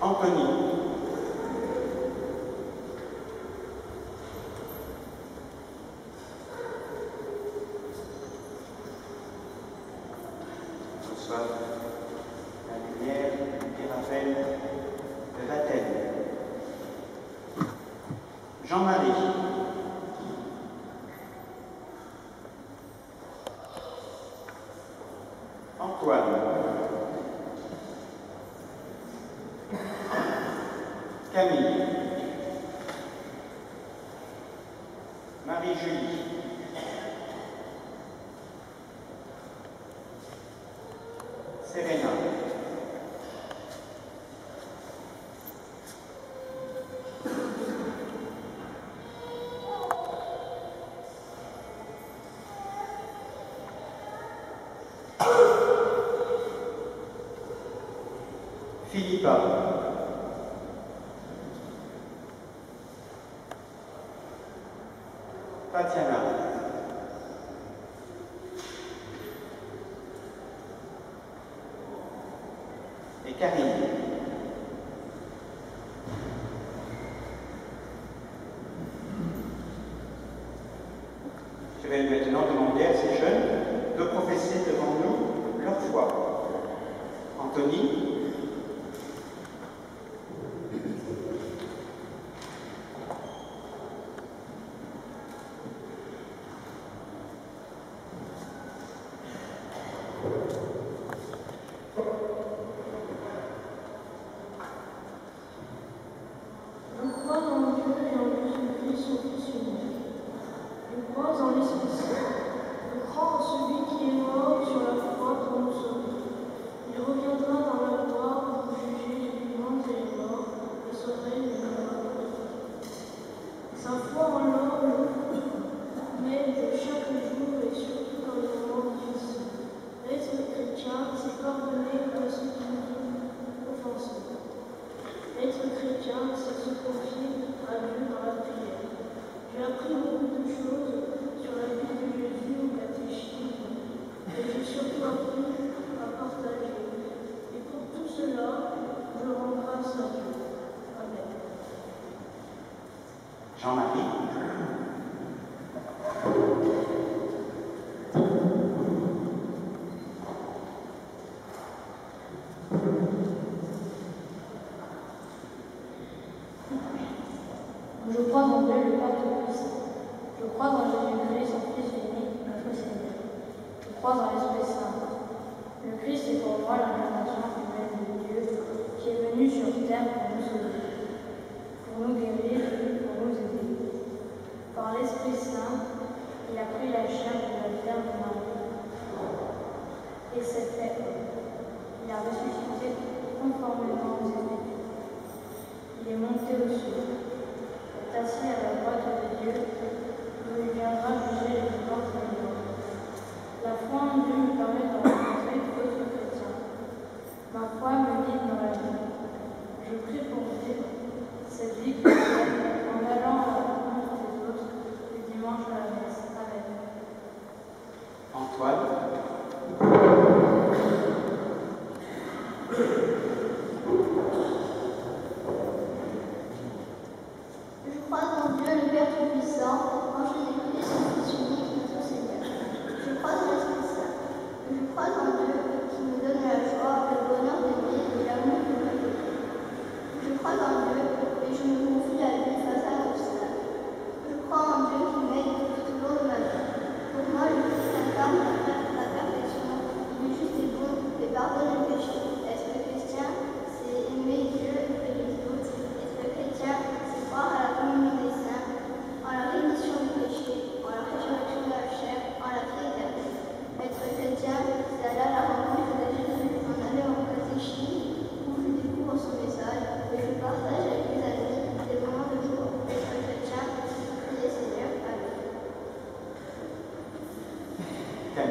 Anthony. Reçoive la lumière qui rappelle le baptême. Jean-Marie. Antoine. Camille. Marie-Julie. Serena. Philippa. Et Karine. Je vais maintenant demander à ces jeunes de professer devant nous leur foi. Anthony. Je crois en Dieu et en Jésus-Christ, son Fils unique. Je crois en l'Esprit Saint. Je crois en celui qui est mort sur la croix pour nous sauver. Il reviendra dans la gloire pour juger les vivants et les morts et sauver les vivants. Sa foi en l'homme m'aide chaque jour et surtout dans les moments difficiles. Être chrétien, c'est pardonner à ceux qui nous ont offensés. Être chrétien, c'est se confier à Dieu dans la prière. J'ai appris beaucoup de choses sur la vie de Jésus au catéchisme et j'ai surtout appris à partager. Et pour tout cela, je rends grâce à Dieu. Amen. Jean-Marie. Je crois en Dieu, le Père Tout-Puissant. Je crois en Jésus-Christ, son Fils unique, notre Seigneur. Je crois en l'Esprit Saint. Le Christ est pour moi l'incarnation humaine de Dieu qui est venu sur terre pour nous sauver, pour nous guérir, pour nous aider. Par l'Esprit Saint, il a pris la chair de la Vierge Marie et s'est fait. Il a ressuscité conformément aux Écritures. Il est monté au ciel assis à la droite de Dieu, où il viendra juger les vivants et les morts. La foi en Dieu me permet de rencontrer d'autres chrétiens. Ma foi me guide dans la vie. Je prie pour vivre cette vie chrétienne en allant à la rencontre des autres le dimanche à la messe. Amen. Antoine. 있어?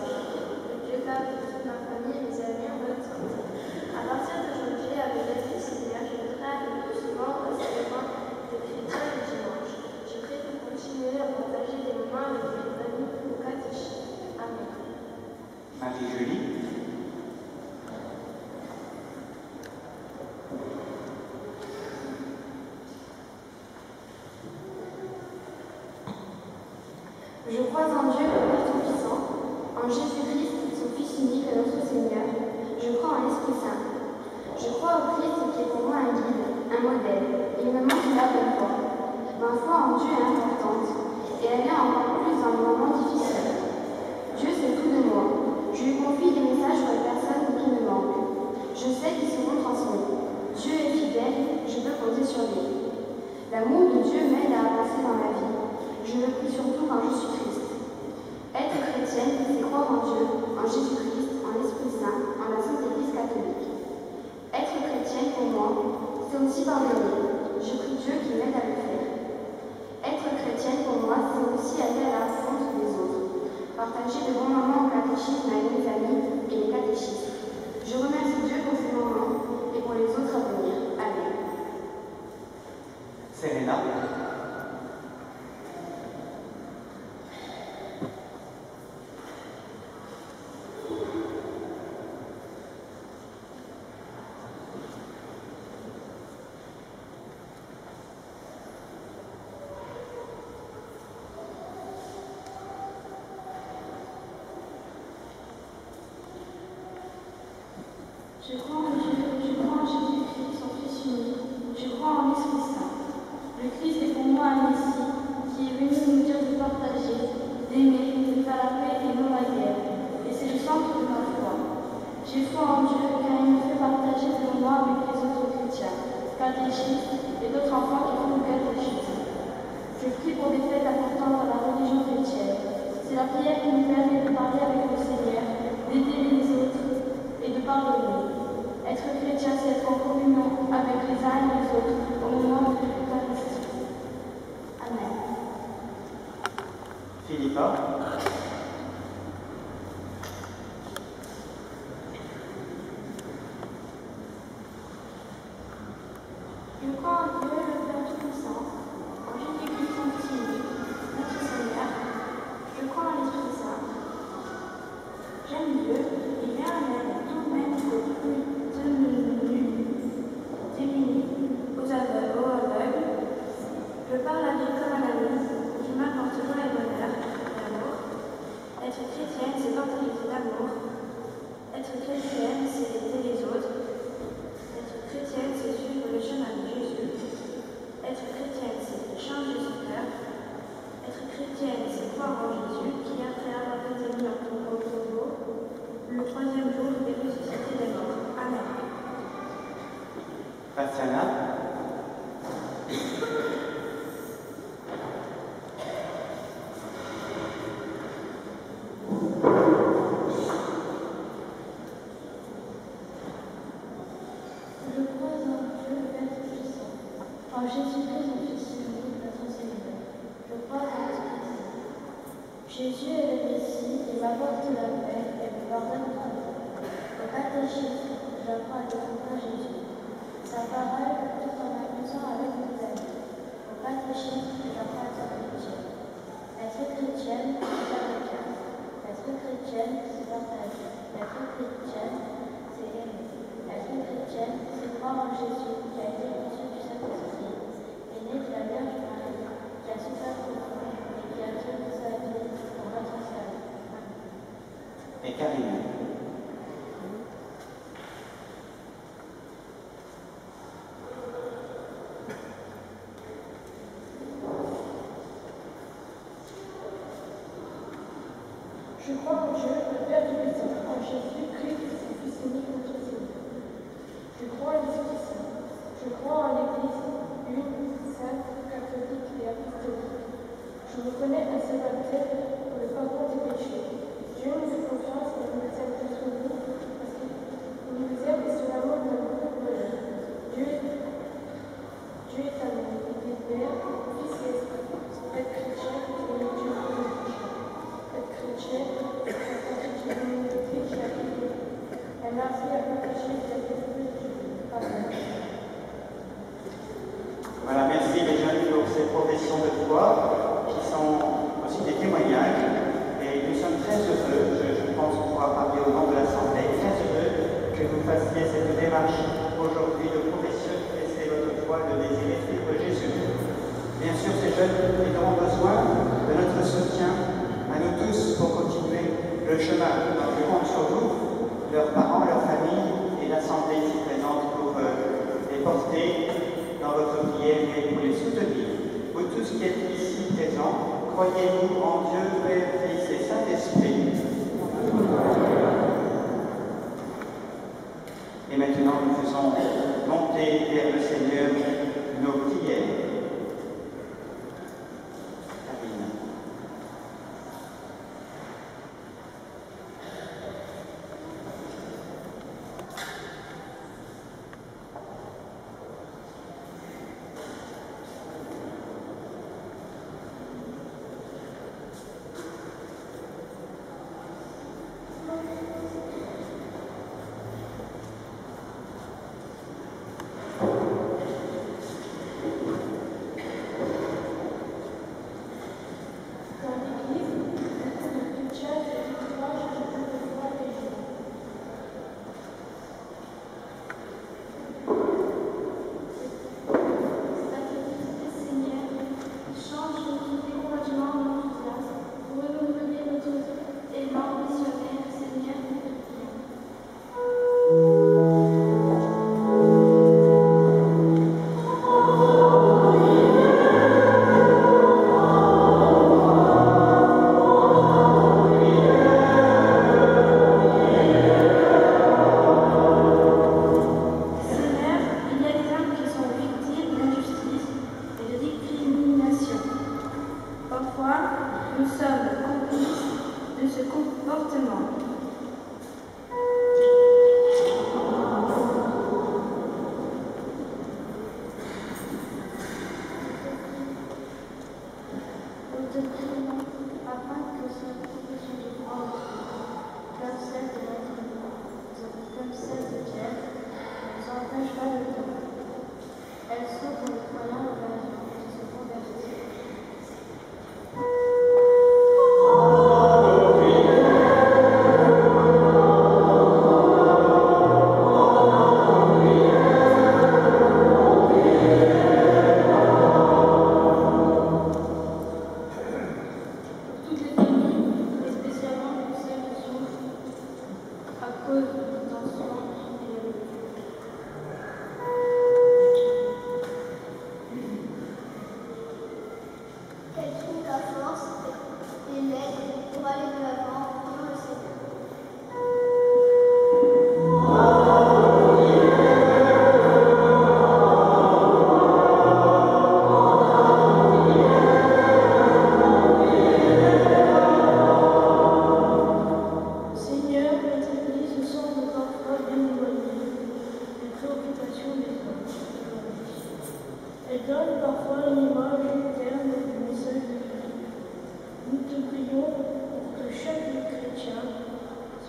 tous les soirs. Que Dieu garde toute ma famille et mes amis en bonne santé. À partir d'aujourd'hui, avec l'aide du Seigneur, je voudrais aller plus souvent au cinéma des chrétiens le dimanche. Je prie pour continuer à partager des moments avec mes amis au catéchisme. Amen. Marie-Julie. Je crois en Dieu, le Père Tout-Puissant, en Jésus-Christ, son Fils unique, notre Seigneur. Je crois en l'Esprit Saint. Je crois au Christ qui est pour moi un guide, un modèle, et une manquable foi. Ma foi en Dieu est importante, et elle est encore plus dans les moments difficiles. Dieu sait tout de moi. Je lui confie des messages pour les personnes qui me manquent. Je sais qu'ils seront transmis. Dieu est fidèle, je peux compter sur lui. L'amour de Dieu m'aide à avancer dans la vie. Je le prie surtout quand je suis triste. Être chrétienne, c'est croire en Dieu, en Jésus-Christ, en l'Esprit Saint, en la Sainte Église catholique. Être chrétienne, pour moi, c'est aussi pardonner. Je prie Dieu qui m'aide à le faire. Pour moi, c'est aussi aller à la rencontre des autres. Partager de bons moments au catéchisme avec mes amis et les catéchistes. Je remercie Dieu pour ces moments et pour les autres à venir. Amen. Serena. Je crois en Dieu, je crois en Jésus-Christ, son Fils unique. Je crois en l'Esprit Saint. Le Christ est pour moi un Messie qui est venu nous dire de partager, d'aimer, de faire la paix et non la guerre. Et c'est le centre de ma foi. J'ai foi en Dieu car il me fait partager des moments avec les autres chrétiens, catéchistes et d'autres enfants qui font le catéchisme. Je prie pour des fêtes importantes dans la religion chrétienne. C'est la prière qui nous permet de parler avec le Seigneur, d'aider les autres et de pardonner. Être chrétien, c'est être en communion avec les uns et les autres au moment de l'Eucharistie. Amen. Philippa. Je crois en Dieu, le Père Tout-Puissant, en Jésus-Christ, son Fils unique, notre Seigneur. Je crois en l'Esprit Saint. J'aime Dieu, il vient en aide à tout même aux plus démunis, démunis, aux aveugles, aux aveugles. Je parle à Dieu comme à la mise, qui m'apporte joie et bonheur, l'amour. Être chrétienne, c'est porter l'amour. Être chrétienne, c'est aider les autres. Être chrétienne, c'est suivre le chemin de Jésus. Être chrétienne, c'est changer son cœur. Être chrétienne, c'est croire en Jésus qui, après avoir été mis en tombeau au tombeau, le troisième jour est ressuscité des morts. Amen. Bastiana. Je crois en Dieu, le Père Tout-Puissant, en Jésus-Christ, son Fils unique, notre Seigneur. Je crois en. Jésus est le Messie, il m'apporte la paix mon faute. Au j'apprends à Jésus. Sa parole, tout en avec mes amis. Au j'apprends à chrétienne. Être chrétienne, c'est. Être chrétienne, c'est partager. Être chrétienne, c'est chrétienne, c'est croire en Jésus qui a été reçu du Saint-Esprit, est de la Vierge Marie, qui a souffert pour nous et qui a donné sa vie pour notre salut. Et Karine. Je crois le Père Tout-Puissant, en Jésus-Christ, son Fils unique, notre Seigneur. Je crois en l'Esprit Saint. Je crois en l'Église, une, sainte, catholique et apostolique. Aujourd'hui de profession c'est votre foi de désirer suivre Jésus. Bien sûr, ces jeunes ils auront besoin de notre soutien à nous tous pour continuer le chemin. Donc, je compte sur vous, leurs parents, leurs familles et l'Assemblée ici présente pour euh, les porter dans votre prière et pour les soutenir. Vous tous qui êtes ici présents, croyez-vous en Dieu, Père, Fils et Saint-Esprit? Et maintenant, nous faisons monter vers le Seigneur nos prières.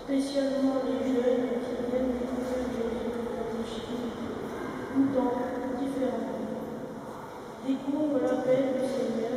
Spécialement les jeunes qui viennent découvrir Jésus dans chrétiens ou dans différents. Pays, découvre l'appel du Seigneur